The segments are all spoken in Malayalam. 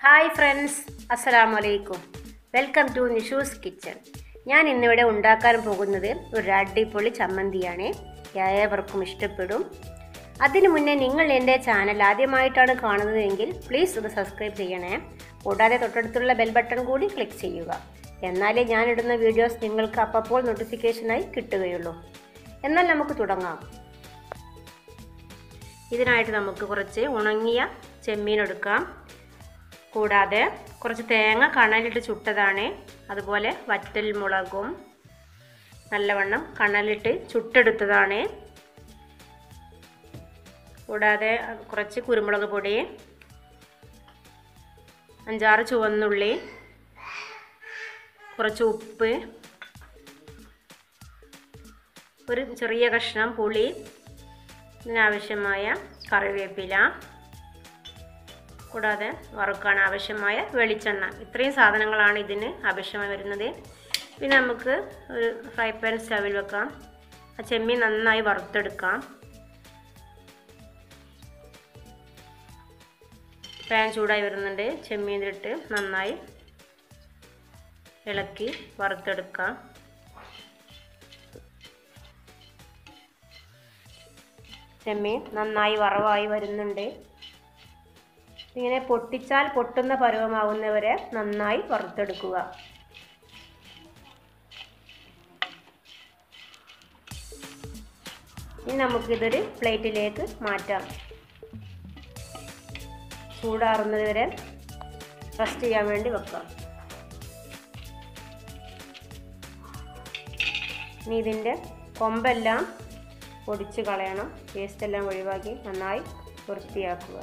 ഹായ് ഫ്രണ്ട്സ് അലൈക്കും വെൽക്കം ടു നിഷൂസ് കിച്ചൺ. ഞാൻ ഇന്നിവിടെ ഉണ്ടാക്കാൻ പോകുന്നത് ഒരു അടിപൊളി ചമ്മന്തിയാണ്. ഏവർക്കും ഇഷ്ടപ്പെടും. അതിനു മുന്നേ നിങ്ങൾ എന്റെ ചാനൽ ആദ്യമായിട്ടാണ് കാണുന്നതെങ്കിൽ പ്ലീസ് ഒന്ന് സബ്സ്ക്രൈബ് ചെയ്യണേ. കൂടാതെ തൊട്ടടുത്തുള്ള ബെൽ ബട്ടൺ കൂടി ക്ലിക്ക് ചെയ്യുക. എന്നാലേ ഞാനിടുന്ന വീഡിയോസ് നിങ്ങൾക്ക് അപ്പോൾ നോട്ടിഫിക്കേഷനായി കിട്ടുകയുള്ളൂ. എന്നാൽ നമുക്ക് തുടങ്ങാം. ഇതിനായിട്ട് നമുക്ക് കുറച്ച് ഉണങ്ങിയ ചെമ്മീൻ എടുക്കാം. കൂടാതെ കുറച്ച് തേങ്ങ കണലിട്ട് ചുട്ടതാണ്. അതുപോലെ വറ്റൽ മുളകും നല്ലവണ്ണം കണലിട്ട് ചുട്ടെടുത്തതാണ്. കൂടാതെ കുറച്ച് കുരുമുളക് പൊടി അഞ്ചാറ് ചുവന്നുള്ളി കുറച്ച് ഉപ്പ് ഒരു ചെറിയ കഷ്ണം പുളി ഇതിനാവശ്യമായ കറിവേപ്പില കൂടാതെ വറുക്കാൻ ആവശ്യമായ വെളിച്ചെണ്ണ. ഇത്രയും സാധനങ്ങളാണ് ഇതിന് ആവശ്യമായി വരുന്നത്. പിന്നെ നമുക്ക് ഒരു ഫ്രൈ പാൻ സ്റ്റവിൽ വെക്കാം. ആ ചെമ്മീൻ നന്നായി വറുത്തെടുക്കാം. പാൻ ചൂടായി വരുന്നുണ്ട്. ചെമ്മീനിലിട്ട് നന്നായി ഇളക്കി വറുത്തെടുക്കാം. ചെമ്മീൻ നന്നായി വറവായി വരുന്നുണ്ട്. ഇങ്ങനെ പൊട്ടിച്ചാൽ പൊട്ടുന്ന പരുവമാവുന്നവരെ നന്നായി വറുത്തെടുക്കുക. ഇനി നമുക്കിതൊരു പ്ലേറ്റിലേക്ക് മാറ്റാം. ചൂടാറുന്നത് വരെ റെസ്റ്റ് ചെയ്യാൻ വേണ്ടി വെക്കാം. ഇനി ഇതിന്റെ കൊമ്പെല്ലാം പൊടിച്ച് കളയണം. വേസ്റ്റെല്ലാം ഒഴിവാക്കി നന്നായി വൃത്തിയാക്കുക.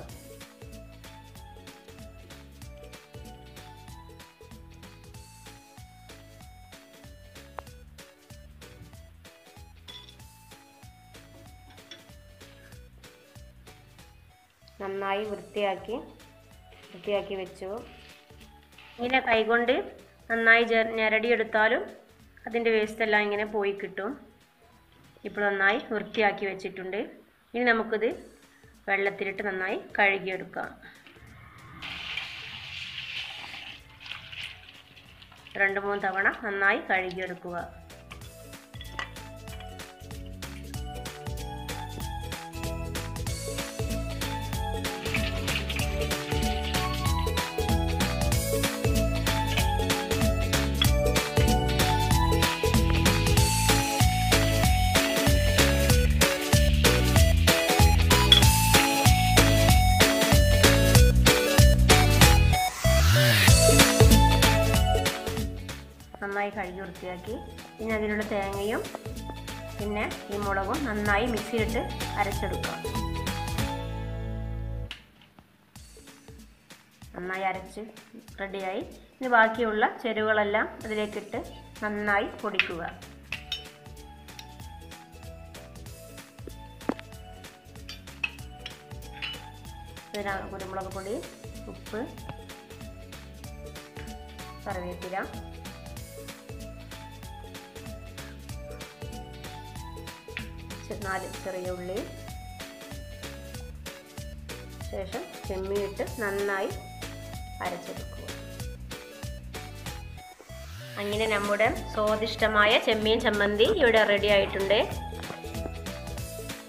നന്നായി വൃത്തിയാക്കി വൃത്തിയാക്കി വെച്ചു. ഇങ്ങനെ കൈകൊണ്ട് നന്നായി ഞരടിയെടുത്താലും അതിന്റെ വേസ്റ്റെല്ലാം ഇങ്ങനെ പോയി കിട്ടും. ഇപ്പോൾ നന്നായി വൃത്തിയാക്കി വെച്ചിട്ടുണ്ട്. ഇനി നമുക്കിത് വെള്ളത്തിലിട്ട് നന്നായി കഴുകിയെടുക്കാം. രണ്ട് മൂന്ന് തവണ നന്നായി കഴുകിയെടുക്കുക. നന്നായി കഴുകി വൃത്തിയാക്കി. പിന്നെ അതിലുള്ള തേങ്ങയും പിന്നെ ഈ മുളകും നന്നായി മിക്സിയിലിട്ട് അരച്ചെടുക്കാം. നന്നായി അരച്ച് റെഡിയായി. ഇനി ബാക്കിയുള്ള ചേരുവകളെല്ലാം അതിലേക്കിട്ട് നന്നായി പൊടിക്കുക. കുരുമുളക് പൊടി ഉപ്പ് കറിവേപ്പില നാല് ചെറിയ ഉള്ളി. ശേഷം ചെമ്മീട്ട് നന്നായി അരച്ചെടുക്കുക. അങ്ങനെ നമ്മുടെ സ്വാദിഷ്ടമായ ചെമ്മീൻ ചമ്മന്തി ഇവിടെ റെഡി ആയിട്ടുണ്ട്.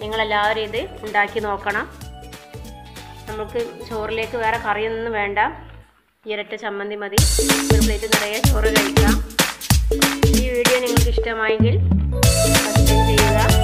നിങ്ങളെല്ലാവരും ഇത് ഉണ്ടാക്കി നോക്കണം. നമുക്ക് ചോറിലേക്ക് വേറെ കറിയൊന്നും വേണ്ട. ഇരട്ട ചമ്മന്തി മതി. ഒരു പ്ലേറ്റ് നിറയെ ചോറ് കഴിക്കാം. ഈ വീഡിയോ നിങ്ങൾക്ക് ഇഷ്ടമായെങ്കിൽ സബ്സ്ക്രൈബ് ചെയ്യുക.